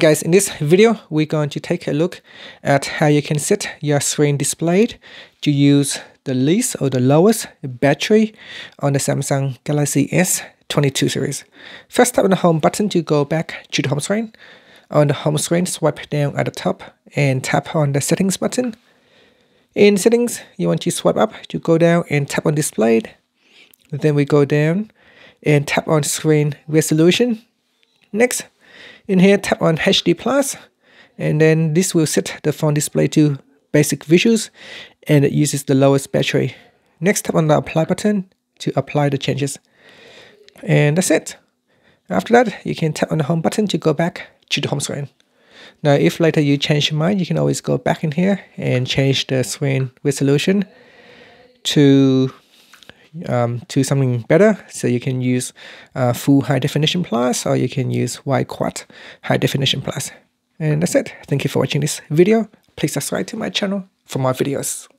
Guys, in this video, we're going to take a look at how you can set your screen displayed to use the least or the lowest battery on the Samsung Galaxy S22 series. First tap on the home button to go back to the home screen. On the home screen, swipe down at the top and tap on the settings button. In settings, you want to swipe up to go down and tap on displayed. Then we go down and tap on screen resolution. Next, in here, tap on HD Plus, and then this will set the phone display to basic visuals, and it uses the lowest battery. Next, tap on the apply button to apply the changes. And that's it. After that, you can tap on the home button to go back to the home screen. Now, if later you change your mind, you can always go back in here and change the screen resolution to um, to something better. So you can use uh, full high definition plus or you can use wide quad high definition plus. And that's it. Thank you for watching this video. Please subscribe to my channel for more videos.